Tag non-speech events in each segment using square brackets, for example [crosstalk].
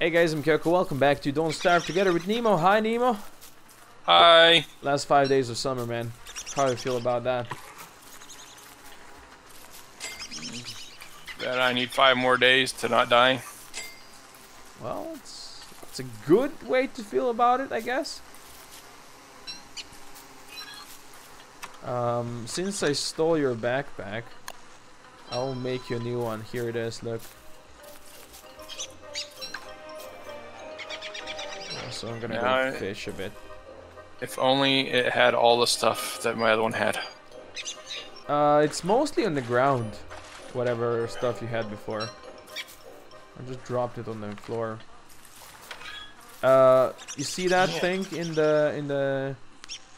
Hey guys, I'm Koko. Welcome back to Don't Starve Together with Nemo. Hi, Nemo. Hi. Last five days of summer, man. How do you feel about that? That I need five more days to not die. Well, it's it's a good way to feel about it, I guess. Um, since I stole your backpack, I'll make you a new one. Here it is. Look. So I'm gonna Now go fish a bit. If only it had all the stuff that my other one had. Uh, it's mostly on the ground, whatever stuff you had before. I just dropped it on the floor. Uh, you see that Yeah. thing in the in the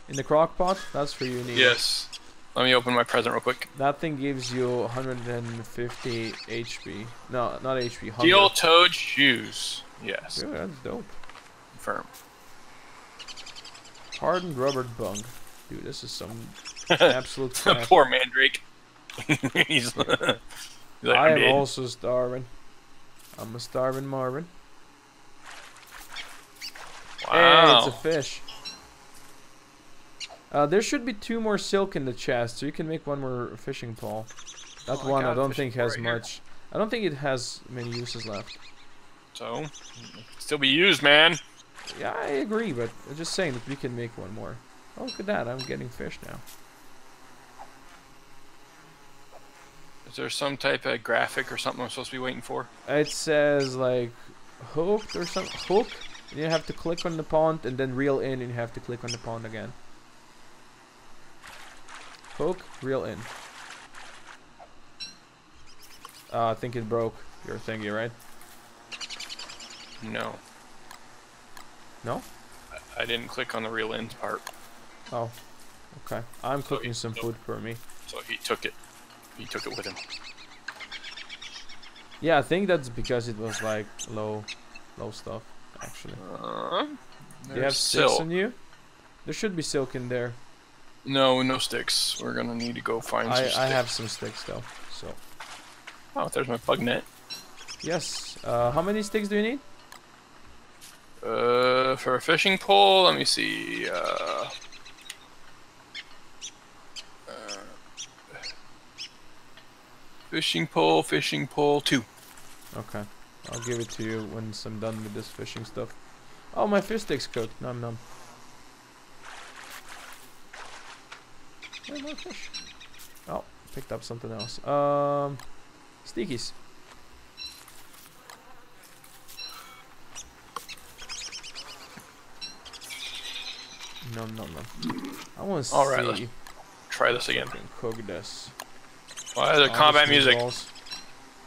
in the crock pot? That's for you, Nemo. Yes. Let me open my present real quick. That thing gives you 150 HP. No, not HP. 100. Steel toed shoes. Yes. Dude, that's dope. Confirm. Hardened rubber bung. Dude, this is some [laughs] absolute crap. Poor Mandrake. [laughs] he's, he's like, I I'm dead. also starving. I'm a starving Marvin. Hey, Wow. it's a fish. Uh, there should be two more silk in the chest, so you can make one more fishing pole. That Oh, I one got I a don't think has right here. much. I don't think it has many uses left. So, still be used, man. Yeah, I agree, but I'm just saying that we can make one more. Oh, look at that! I'm getting fish now. Is there some type of graphic or something I'm supposed to be waiting for? It says like hooked or something. Hook. You have to click on the pond and then reel in, and you have to click on the pond again. Hook, reel in. Uh, I think it broke your thingy, right? No. No? I, I didn't click on the real ends part, Oh, okay. I'm So cooking some so- food for me. so he took it. He took it with him. Yeah, I think that's because it was like low, low stuff. Actually, Uh, do you have sticks silk. on you? There should be silk in there. No, no sticks. We're gonna need to go find some sticks. I have some sticks though. So Oh, there's my bug net. yes. Uh, how many sticks do you need? Uh, for a fishing pole, let me see. Uh, uh, fishing pole, fishing pole, two. Okay. I'll give it to you once I'm done with this fishing stuff. Oh, my fish stick's cooked. Num num. Where my fish? Oh, picked up something else. Um, stickies. Num no, no. I want to see. All right, let's Try this again. Cook this. Why is it combat music? meatballs.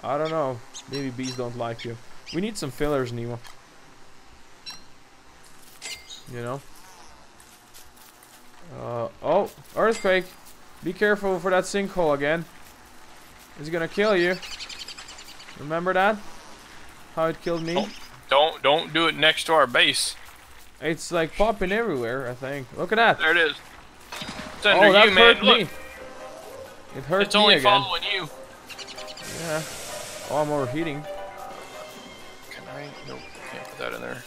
I don't know. Maybe bees don't like you. We need some fillers, Nemo. You know? Uh, oh, earthquake. Be careful for that sinkhole again. It's gonna kill you. Remember that? How it killed me? Oh. Don't don't do it next to our base. It's like popping everywhere, I think. Look at that. There it is. It's under Oh, that you, man. hurt Look, me. It hurt it's me only again. following you. Yeah. Oh, I'm overheating. Can I? Nope. Can't put that in there.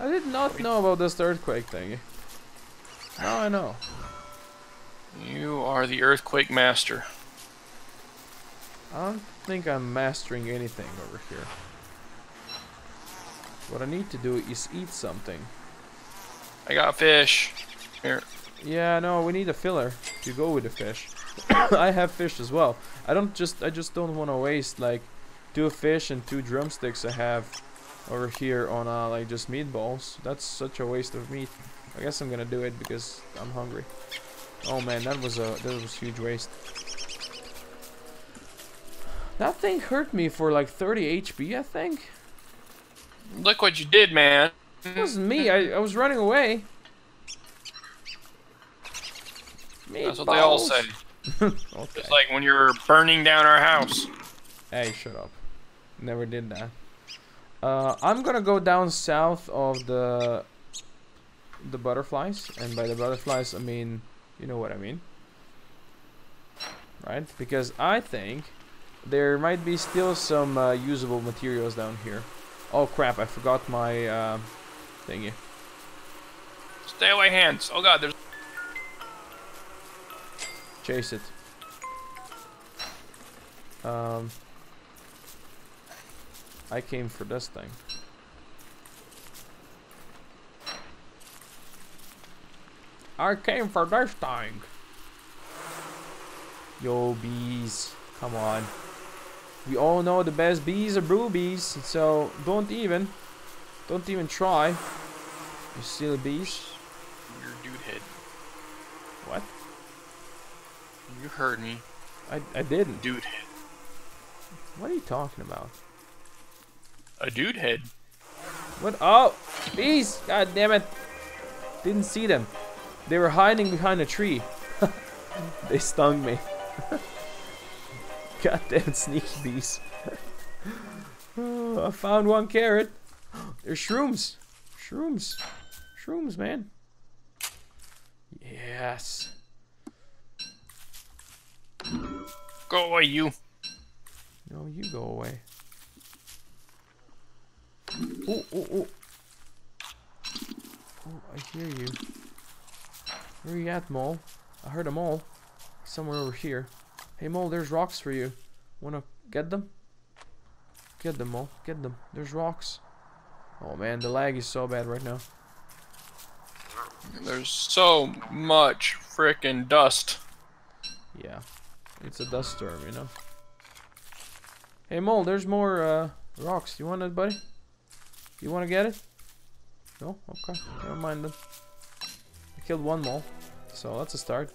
I did not know about this earthquake thing. Now I know. You are the earthquake master. I don't think I'm mastering anything over here. What I need to do is eat something. I got fish. Here. Yeah, no, we need a filler to go with the fish. [coughs] I have fish as well. I don't just I just don't want to waste like two fish and two drumsticks I have over here on uh, like just meatballs. That's such a waste of meat. I guess I'm gonna do it because I'm hungry. Oh man, that was a that was huge waste. That thing hurt me for like 30 HP, I think. Look what you did, man. It wasn't me. I, I was running away. That's what they all say. [laughs] okay. It's like when you're burning down our house. Hey, shut up. Never did that. Uh, I'm gonna go down south of the the butterflies, and by the butterflies I mean, you know what I mean, right? Because I think there might be still some uh, usable materials down here. Oh crap! I forgot my uh, thingy. Stay away, hands. Oh god, there's. Chase it. Um, I came for this thing. I came for this thing. Yo, bees. Come on. We all know the best bees are boobies, so don't even. Don't even try. You silly bees. Your dude head. What? You heard me. I, I didn't. Dude head. What are you talking about? A dude head. What? Oh! Bees! God damn it! Didn't see them. They were hiding behind a tree. [laughs] they stung me. [laughs] [laughs] Goddamn sneaky bees. oh, I found one carrot. There's shrooms. Shrooms. Shrooms, man. Yes. Go away, you. No, you go away. Oh, oh, oh. Oh, I hear you. Where are you at, Mole? I heard a mole. Somewhere over here. Hey, Mole, there's rocks for you. Wanna get them? Get them, Mole. Get them. There's rocks. Oh, man, the lag is so bad right now. There's so much frickin' dust. Yeah. It's a dust storm, you know? Hey, Mole, there's more uh, rocks. You want it, buddy? You want to get it? No? Okay. Never mind then. I killed one mole. So that's a start.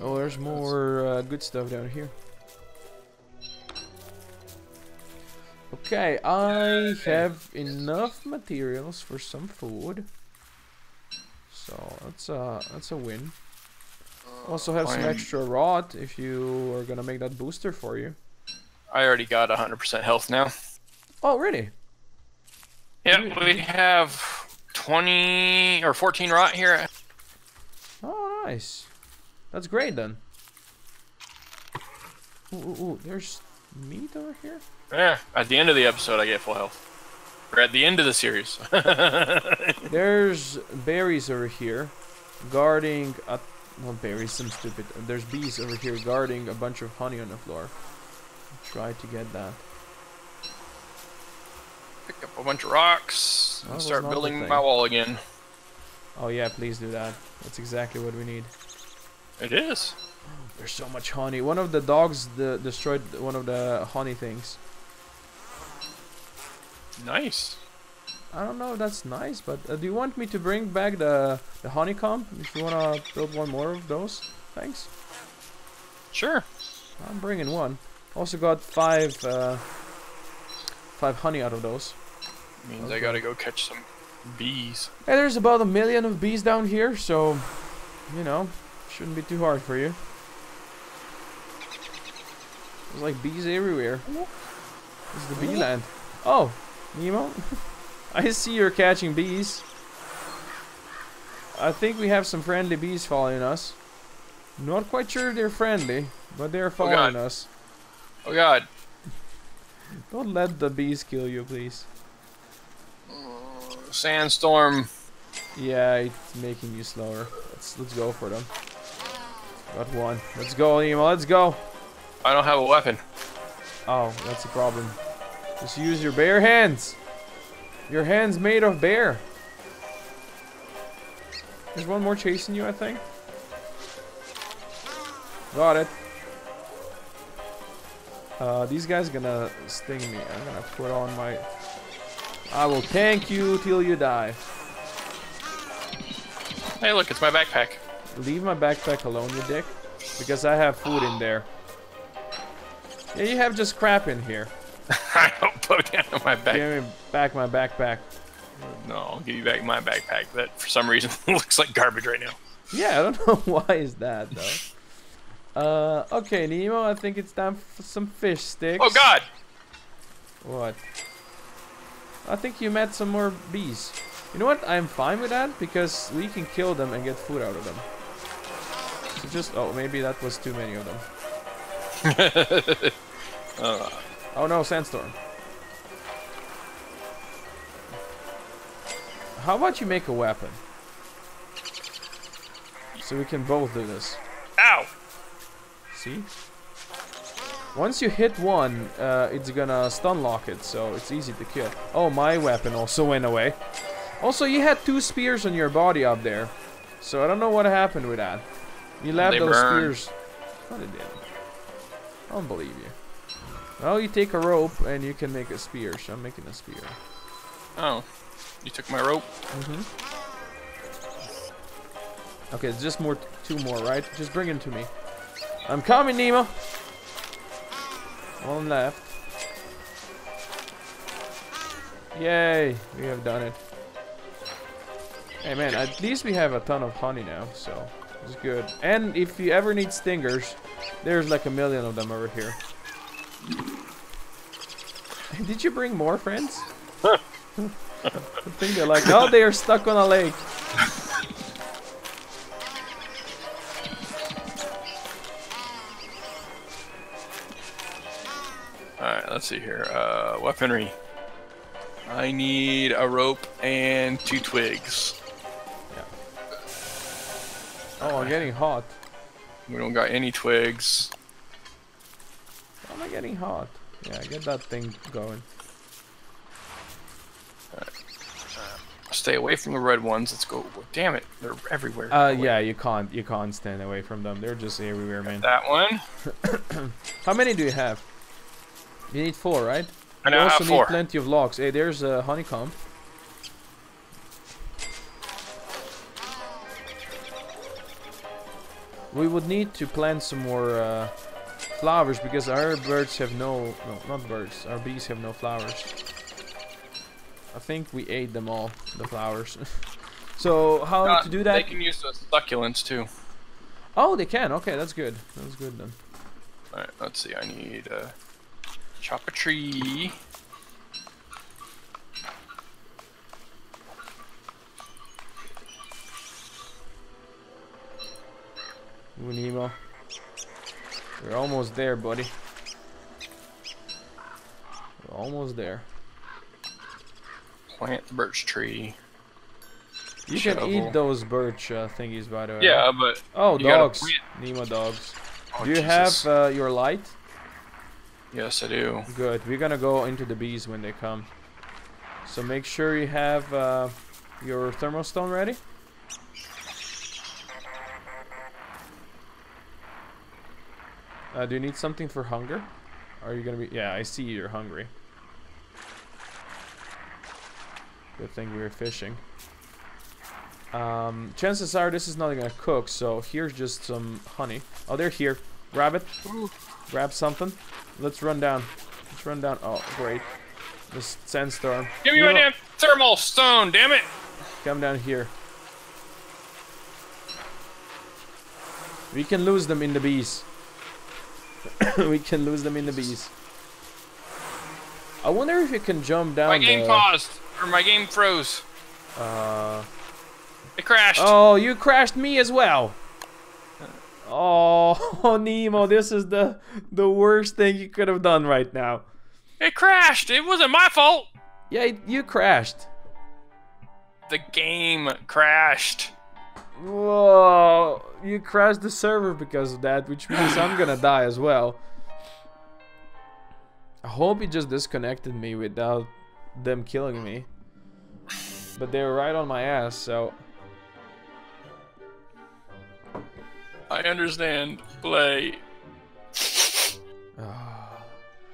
Oh, there's more uh, good stuff down here. Okay, I have enough materials for some food. So that's a that's a win. Also have some extra rot if you are gonna make that booster for you. I already got 100% health now. Oh, really? Yeah, we have 20 or 14 rot here. Oh, nice. That's great then. Ooh, ooh, ooh, there's meat over here? Yeah, at the end of the episode, I get full health. Or at the end of the series. [laughs] There's berries over here guarding a not berries, some stupid. There's bees over here guarding a bunch of honey on the floor. Try to get that. Pick up a bunch of rocks That and start building my wall again. Oh yeah, please do that. That's exactly what we need. It is. There's so much honey. One of the dogs the, destroyed one of the honey things. Nice. I don't know if that's nice, but uh, do you want me to bring back the the honeycomb? If you wanna build one more of those, thanks. Sure. I'm bringing one. Also got five uh, five honey out of those. Means I gotta go catch some bees. Hey, there's about a million of bees down here, so you know, shouldn't be too hard for you. There's like bees everywhere. This is the bee land. Oh, Nemo, [laughs] I see you're catching bees. I think we have some friendly bees following us. Not quite sure they're friendly, but they're oh, following us. Oh god. [laughs] Don't let the bees kill you, please. Sandstorm. Yeah, it's making you slower. Let's let's go for them. Got one. Let's go, Nemo. Let's go. I don't have a weapon. Oh, that's a problem. Just use your bare hands. Your hands made of bear. There's one more chasing you, I think. Got it. Uh, these guys are gonna sting me. I'm gonna put on my. I will tank you till you die. Hey, look, it's my backpack. Leave my backpack alone, you dick. Because I have food in there. Yeah, you have just crap in here. [laughs] I don't put it in my back. Give me back my backpack. No, I'll give you back my backpack. That for some reason [laughs] looks like garbage right now. Yeah, I don't [laughs] know why is that though. Uh, okay, Nemo, I think it's time for some fish sticks. Oh god! What? I think you met some more bees. You know what? I'm fine with that because we can kill them and get food out of them. So just, oh, maybe that was too many of them. [laughs] uh. Oh no, sandstorm. How about you make a weapon? So we can both do this. Ow! See? Once you hit one, uh, it's gonna stun lock it, so it's easy to kill. Oh, my weapon also went away. Also, you had two spears on your body up there. So I don't know what happened with that. You left those burned. spears. Oh, they did. I don't believe you. Well, you take a rope and you can make a spear, so I'm making a spear. Oh. You took my rope? Mm-hmm. Okay, it's just more, two more, right? Just bring him to me. I'm coming, Nemo. One left. Yay, we have done it. Hey man, at least we have a ton of honey now, so it's good. And if you ever need stingers, there's like a million of them over here. [laughs] Did you bring more friends? [laughs] I think they're like, oh, they are stuck on a lake. Alright, let's see here. Uh, weaponry. I need a rope and two twigs. Oh, I'm getting hot. We don't got any twigs. Why am I getting hot? Yeah, get that thing going. Stay away from the red ones. Let's go. Damn it, they're everywhere. Uh, yeah, you can't, you can't stand away from them. They're just everywhere, man. That one. [coughs] How many do you have? You need four, right? I You now also have four. need plenty of logs. Hey, there's a honeycomb. We would need to plant some more uh, flowers because our birds have no, no, not birds. Our bees have no flowers. I think we ate them all, the flowers. [laughs] so how Uh, to do that? They can use the succulents too. Oh, they can. Okay, that's good. That's good then. Alright, let's see. I need uh, chop a tree. Nemo. We're almost there, buddy. We're almost there. Plant the birch tree. You can eat those birch uh, thingies, by the way. Yeah, but Oh, dogs. Nemo dogs. oh, Do you Jesus. have uh, your light? Yes, I do. Good. We're gonna go into the bees when they come. So make sure you have uh, your thermostone ready. Uh, do you need something for hunger? Are you gonna be? Yeah, I see you're hungry. Good thing we were fishing. Um, chances are this is not gonna cook, so here's just some honey. Oh, they're here. Grab it. Grab something. Let's run down. Let's run down. Oh, great. This sandstorm. Give me You my damn thermal stone, damn it! Come down here. We can lose them in the bees. [coughs] we can lose them in the bees. I wonder if you can jump down My game the, paused, or my game froze. Uh, It crashed. oh, you crashed me as well. Oh, [laughs] oh Nemo, this is the the worst thing you could have done right now. It crashed. It wasn't my fault. Yeah, you crashed. The game crashed. Whoa, you crashed the server because of that, which means I'm gonna [sighs] die as well. I hope he just disconnected me without them killing me. But they were right on my ass, so... I understand. Play. [sighs]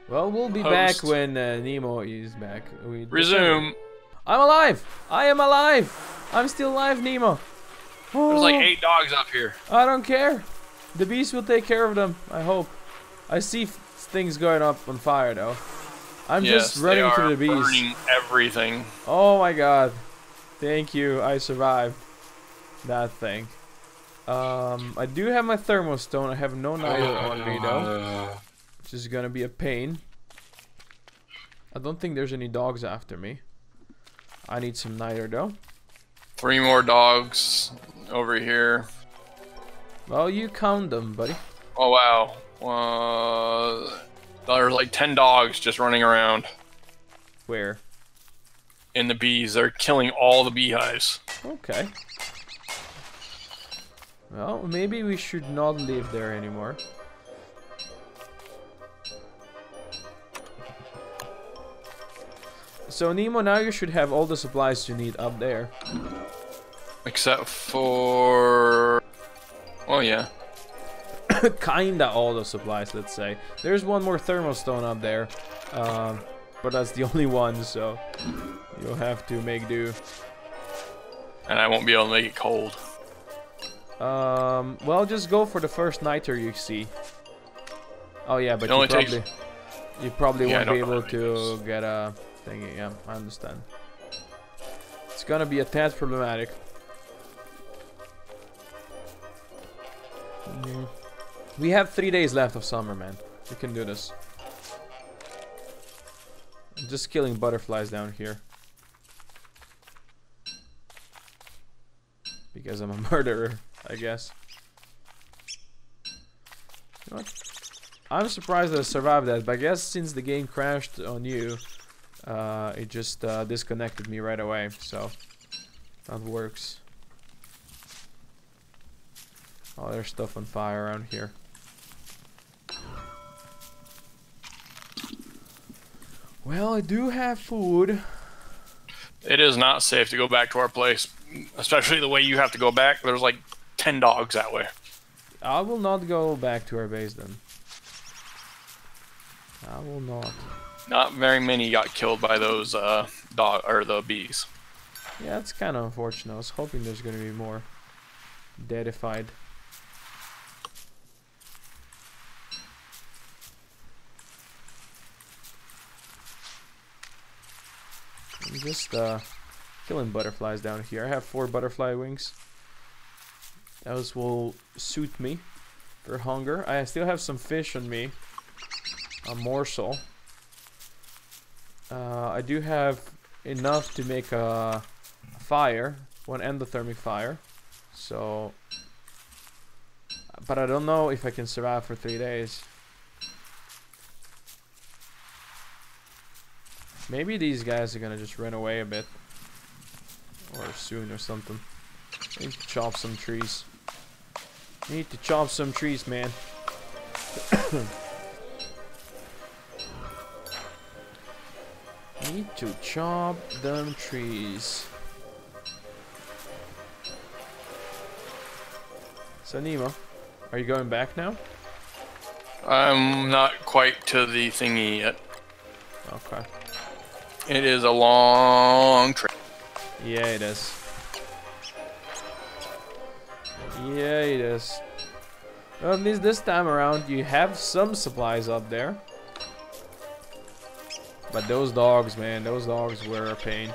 Well, we'll be back when uh, Nemo is back. We Resume. I'm alive! I am alive! I'm still alive, Nemo! There's like Oh. eight dogs up here. I don't care. The beast will take care of them. I hope. I see f- things going up on fire though. I'm yes, just running to the beast. burning everything. Oh my god. Thank you. I survived that thing. Um, I do have my thermostone. I have no nitro on me though, which is gonna be a pain. I don't think there's any dogs after me. I need some nitro though. Three more dogs over here. Well, you count them, buddy. Oh wow. Uh, there's like ten dogs just running around Where? in the bees. They're killing all the beehives. Okay. Well, maybe we should not live there anymore. So Nemo, now you should have all the supplies you need up there. Except for... Oh, yeah. [coughs] Kinda all the supplies, let's say. There's one more thermal stone up there. Um, but that's the [laughs] only one, so... You'll have to make do. And I won't be able to make it cold. Um, well, just go for the first niter you see. Oh yeah, but It you probably, takes- you probably Yeah, won't be able to get a thingy. Yeah, I understand. It's gonna be a tad problematic. We have three days left of summer, man. We can do this. I'm just killing butterflies down here. Because I'm a [laughs] murderer, I guess. You know? I'm surprised I survived that, but I guess since the game crashed on you, uh, it just uh, disconnected me right away, so that works. Oh, there's stuff on fire around here. Well, I do have food. It is not safe to go back to our place. Especially the way you have to go back. There's like 10 dogs that way. I will not go back to our base then. I will not. Not very many got killed by those uh, dog or the bees. Yeah, it's kind of unfortunate. I was hoping there's gonna be more deadified. Just uh, killing butterflies down here. I have four butterfly wings. Those will suit me for hunger. I still have some fish on me. A morsel. Uh, I do have enough to make a fire, one endothermic fire. So, but I don't know if I can survive for three days. Maybe these guys are gonna just run away a bit, or soon or something. Need to chop some trees. Need to chop some trees, man. [coughs] Need to chop them trees. So Nemo, are you going back now? I'm not quite to the thingy yet. Okay. It is a long trip. Yeah, it is. Yeah, it is. Well, at least this time around, you have some supplies up there. But those dogs, man, those dogs were a pain.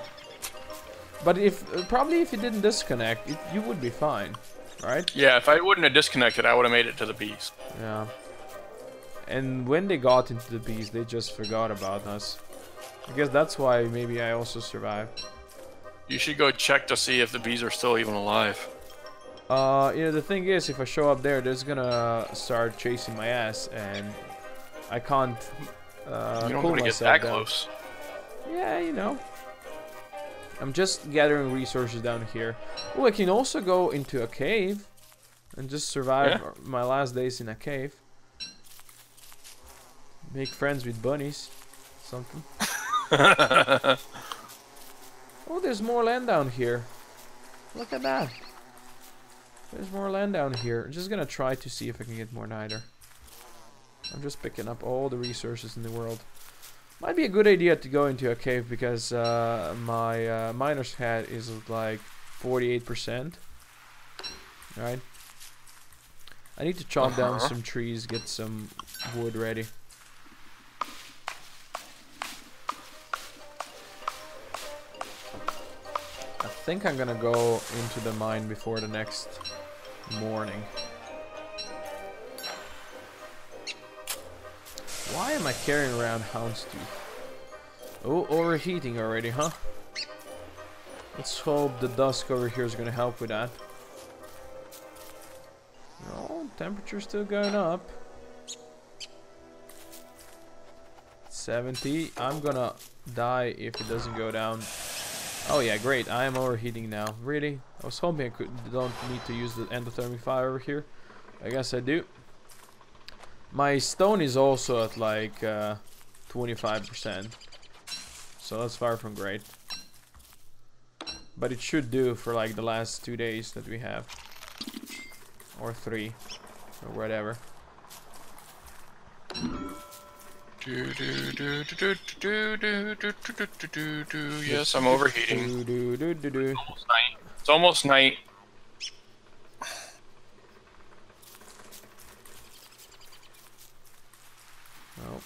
But if probably if you didn't disconnect, it, you would be fine, right? Yeah, if I wouldn't have disconnected, I would have made it to the beast. Yeah. And when they got into the beast, they just forgot about us. I guess that's why maybe I also survived. You should go check to see if the bees are still even alive. Uh, you know, the thing is, if I show up there, there's gonna start chasing my ass, and I can't uh, you don't want to get that down. close. Yeah, you know. I'm just gathering resources down here. Oh, I can also go into a cave and just survive Yeah. my last days in a cave. Make friends with bunnies. Something. [laughs] [laughs] Oh, there's more land down here. Look at that. There's more land down here. I'm just gonna try to see if I can get more niter. I'm just picking up all the resources in the world. Might be a good idea to go into a cave because uh, my uh, miner's hat is like 48%. Alright. I need to chop down Uh-huh. some trees, get some wood ready. Think I'm gonna go into the mine before the next morning. Why am I carrying around houndstooth? Oh, overheating already, huh? Let's hope the dusk over here is gonna help with that. No, temperature's still going up. 70. I'm gonna die if it doesn't go down Oh yeah, great. I am overheating now. Really? I was hoping I could don't need to use the endothermic fire over here. I guess I do. My stone is also at like 25%. Uh, so that's far from great. But it should do for like the last two days that we have. Or three. Or whatever. Yes, I'm overheating. It's almost night. It's almost night. Well,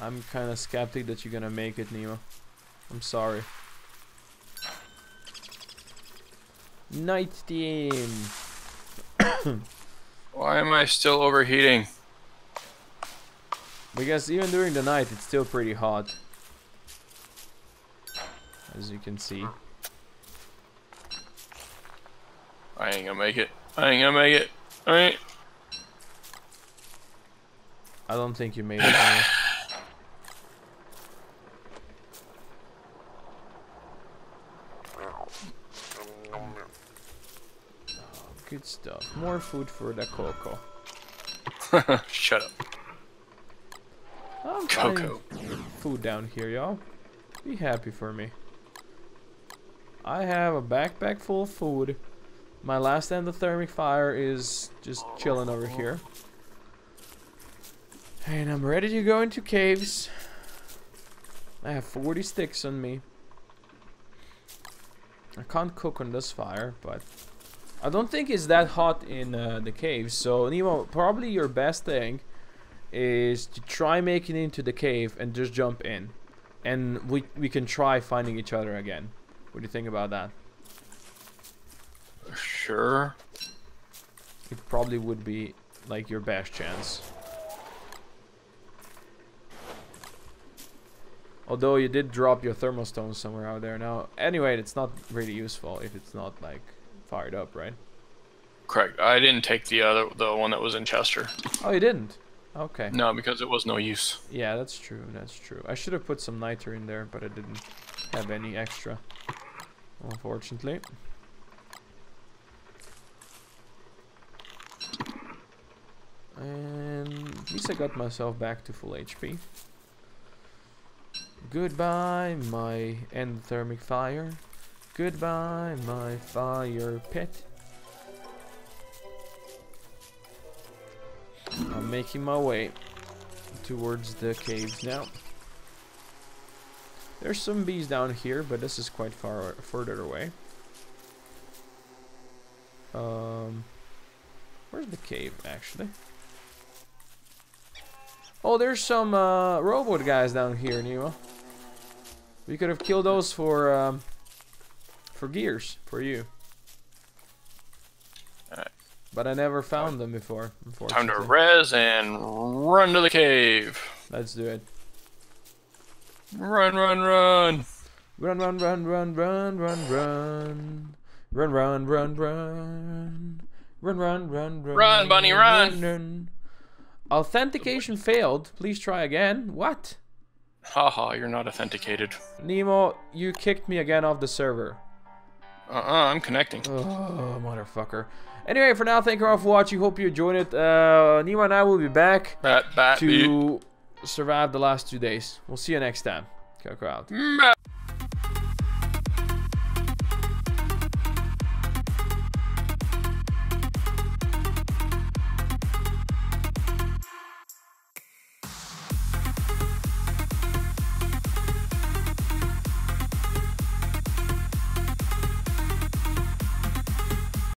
I'm kind of skeptic that you're gonna make it, Nemo. I'm sorry. Night team. Why am I still overheating? Because even during the night, it's still pretty hot. As you can see. I ain't gonna make it. I ain't gonna make it. Alright. I don't think you made it. [laughs] good stuff. More food for the Koko. [laughs] Shut up. I'm Koko. Food down here, y'all. Be happy for me. I have a backpack full of food. My last endothermic fire is just chilling over here. And I'm ready to go into caves. I have 40 sticks on me. I can't cook on this fire, but I don't think it's that hot in uh, the cave. So, Nemo, probably your best thing is to try making it into the cave and just jump in. And we, we can try finding each other again. What do you think about that? Sure. It probably would be like your best chance. Although you did drop your thermostone somewhere out there. Now, anyway, it's not really useful if it's not like fired up, right? Correct. I didn't take the other, the one that was in Chester. Oh, you didn't? Okay. No, because it was no use. Yeah, that's true. That's true. I should have put some niter in there, but I didn't have any extra. Unfortunately. And at least I got myself back to full HP. Goodbye, my endothermic fire. Goodbye, my fire pit. I'm making my way towards the caves now. There's some bees down here, but this is quite far further away. Um, where's the cave, actually? Oh, there's some uh, robot guys down here, Nemo. We could have killed those for um, for gears for you. But I never found them before, Time to res and run to the cave. Let's do it. Run, run, run. Run, run, run, run, run, run, run. Run, run, run, run. Run, run, run, run. Run, bunny, run. run. Authentication failed. Please try again. What? Haha, you're not authenticated. Nemo, you kicked me again off the server. Uh-uh, I'm connecting. Oh, motherfucker. Anyway, for now, thank you all for watching. Hope you enjoyed it. Uh, Nemo and I will be back bat, bat, to survive the last two days. We'll see you next time. Out. Bat.